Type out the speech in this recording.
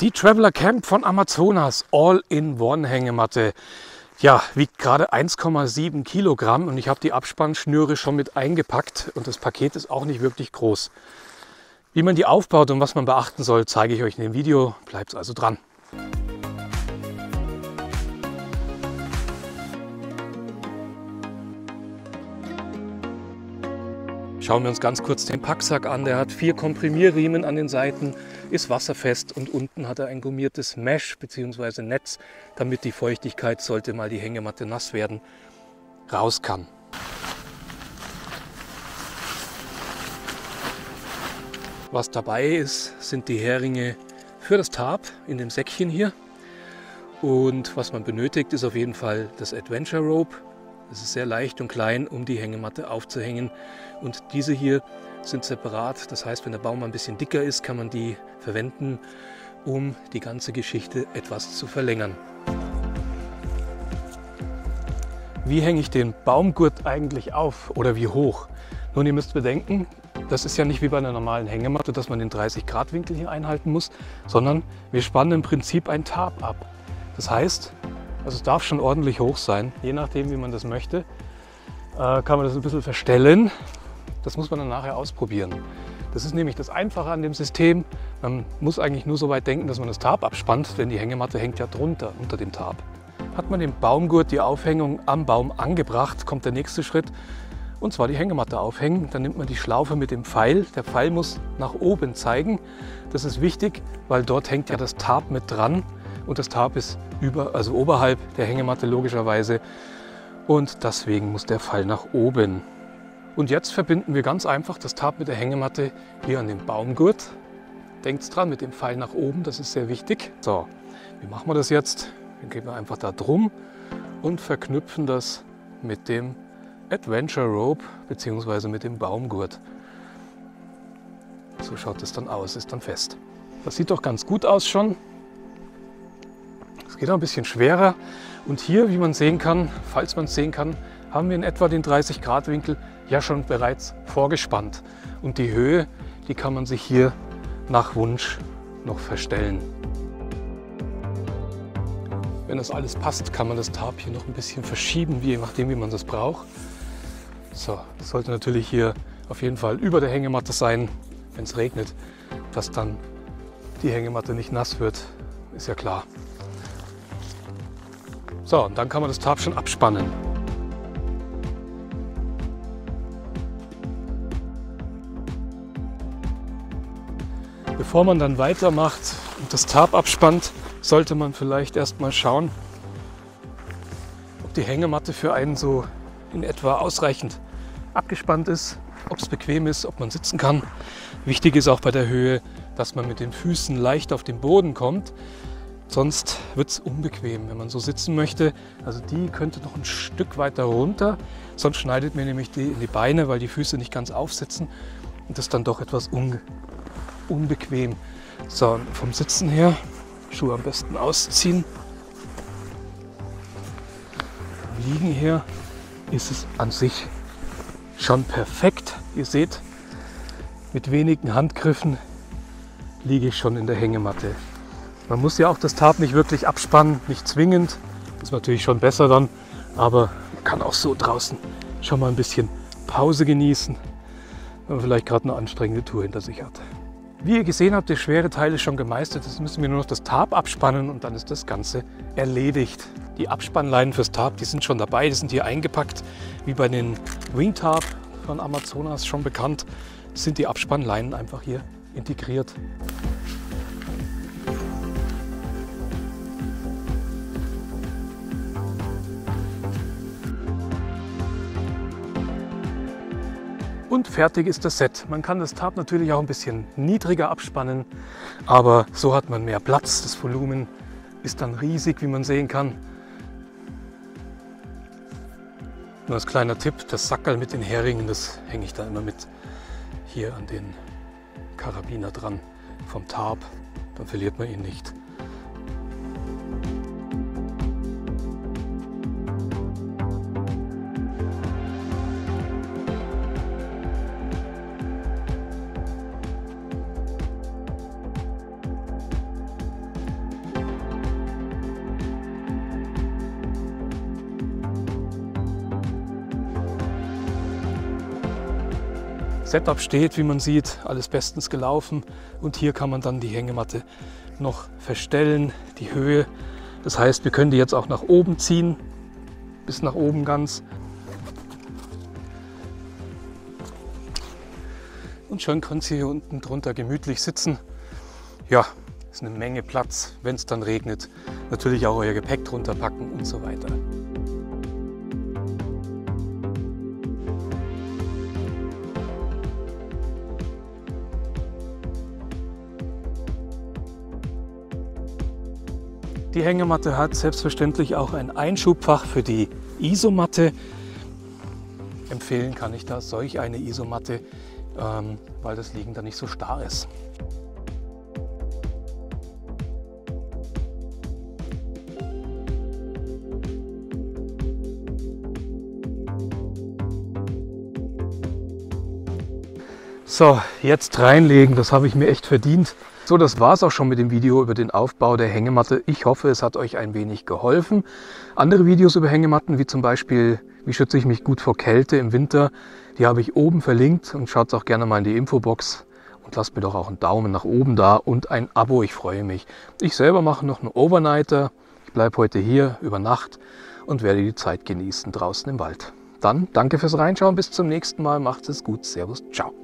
Die Traveler Camp von Amazonas All-in-One-Hängematte. Ja, wiegt gerade 1,7 Kilogramm und ich habe die Abspannschnüre schon mit eingepackt und das Paket ist auch nicht wirklich groß. Wie man die aufbaut und was man beachten soll, zeige ich euch in dem Video. Bleibt also dran. Schauen wir uns ganz kurz den Packsack an. Der hat vier Komprimierriemen an den Seiten, ist wasserfest und unten hat er ein gummiertes Mesh bzw. Netz, damit die Feuchtigkeit, sollte mal die Hängematte nass werden, raus kann. Was dabei ist, sind die Heringe für das Tarp in dem Säckchen hier. Und was man benötigt, ist auf jeden Fall das Adventure Rope. Es ist sehr leicht und klein, um die Hängematte aufzuhängen. Und diese hier sind separat. Das heißt, wenn der Baum ein bisschen dicker ist, kann man die verwenden, um die ganze Geschichte etwas zu verlängern. Wie hänge ich den Baumgurt eigentlich auf oder wie hoch? Nun, ihr müsst bedenken, das ist ja nicht wie bei einer normalen Hängematte, dass man den 30 Grad Winkel hier einhalten muss, sondern wir spannen im Prinzip ein Tarp ab. Das heißt, also es darf schon ordentlich hoch sein, je nachdem wie man das möchte, äh, kann man das ein bisschen verstellen. Das muss man dann nachher ausprobieren. Das ist nämlich das Einfache an dem System. Man muss eigentlich nur so weit denken, dass man das Tarp abspannt, denn die Hängematte hängt ja drunter, unter dem Tarp. Hat man den Baumgurt, die Aufhängung am Baum angebracht, kommt der nächste Schritt und zwar die Hängematte aufhängen. Dann nimmt man die Schlaufe mit dem Pfeil. Der Pfeil muss nach oben zeigen. Das ist wichtig, weil dort hängt ja das Tarp mit dran und das Tarp ist über, also oberhalb der Hängematte logischerweise und deswegen muss der Pfeil nach oben. Und jetzt verbinden wir ganz einfach das Tarp mit der Hängematte hier an den Baumgurt. Denkt dran mit dem Pfeil nach oben, das ist sehr wichtig. So, wie machen wir das jetzt? Dann gehen wir einfach da drum und verknüpfen das mit dem Adventure Rope bzw. mit dem Baumgurt. So schaut es dann aus, ist dann fest. Das sieht doch ganz gut aus schon. Geht auch ein bisschen schwerer. Und hier, wie man sehen kann, falls man es sehen kann, haben wir in etwa den 30 Grad Winkel ja schon bereits vorgespannt. Und die Höhe, die kann man sich hier nach Wunsch noch verstellen. Wenn das alles passt, kann man das Tarp hier noch ein bisschen verschieben, je nachdem, wie man das braucht. So, das sollte natürlich hier auf jeden Fall über der Hängematte sein, wenn es regnet, dass dann die Hängematte nicht nass wird, ist ja klar. So, und dann kann man das Tarp schon abspannen. Bevor man dann weitermacht und das Tarp abspannt, sollte man vielleicht erstmal schauen, ob die Hängematte für einen so in etwa ausreichend abgespannt ist, ob es bequem ist, ob man sitzen kann. Wichtig ist auch bei der Höhe, dass man mit den Füßen leicht auf den Boden kommt. Sonst wird es unbequem, wenn man so sitzen möchte. Also die könnte noch ein Stück weiter runter, sonst schneidet mir nämlich die in die Beine, weil die Füße nicht ganz aufsitzen und das ist dann doch etwas unge unbequem. So, vom Sitzen her, Schuhe am besten ausziehen. Vom Liegen her ist es an sich schon perfekt. Ihr seht, mit wenigen Handgriffen liege ich schon in der Hängematte. Man muss ja auch das Tarp nicht wirklich abspannen, nicht zwingend. Ist natürlich schon besser dann, aber man kann auch so draußen schon mal ein bisschen Pause genießen, wenn man vielleicht gerade eine anstrengende Tour hinter sich hat. Wie ihr gesehen habt, der schwere Teil ist schon gemeistert. Jetzt müssen wir nur noch das Tarp abspannen und dann ist das Ganze erledigt. Die Abspannleinen fürs Tarp, die sind schon dabei, die sind hier eingepackt. Wie bei den Wing Tarp von Amazonas schon bekannt, sind die Abspannleinen einfach hier integriert. Und fertig ist das Set. Man kann das Tarp natürlich auch ein bisschen niedriger abspannen, aber so hat man mehr Platz. Das Volumen ist dann riesig, wie man sehen kann. Nur als kleiner Tipp, das Sackerl mit den Heringen, das hänge ich da immer mit hier an den Karabiner dran vom Tarp. Dann verliert man ihn nicht. Setup steht, wie man sieht, alles bestens gelaufen. Und hier kann man dann die Hängematte noch verstellen, die Höhe. Das heißt, wir können die jetzt auch nach oben ziehen, bis nach oben ganz. Und schon können Sie hier unten drunter gemütlich sitzen. Ja, ist eine Menge Platz, wenn es dann regnet. Natürlich auch euer Gepäck drunter packen und so weiter. Die Hängematte hat selbstverständlich auch ein Einschubfach für die Isomatte. Empfehlen kann ich da solch eine Isomatte, ähm, weil das Liegen da nicht so starr ist. So, jetzt reinlegen, das habe ich mir echt verdient. So, das war es auch schon mit dem Video über den Aufbau der Hängematte. Ich hoffe, es hat euch ein wenig geholfen. Andere Videos über Hängematten, wie zum Beispiel, wie schütze ich mich gut vor Kälte im Winter, die habe ich oben verlinkt und schaut auch gerne mal in die Infobox und lasst mir doch auch einen Daumen nach oben da und ein Abo, ich freue mich. Ich selber mache noch einen Overnighter. Ich bleibe heute hier über Nacht und werde die Zeit genießen draußen im Wald. Dann danke fürs Reinschauen, bis zum nächsten Mal, macht es gut, Servus, ciao.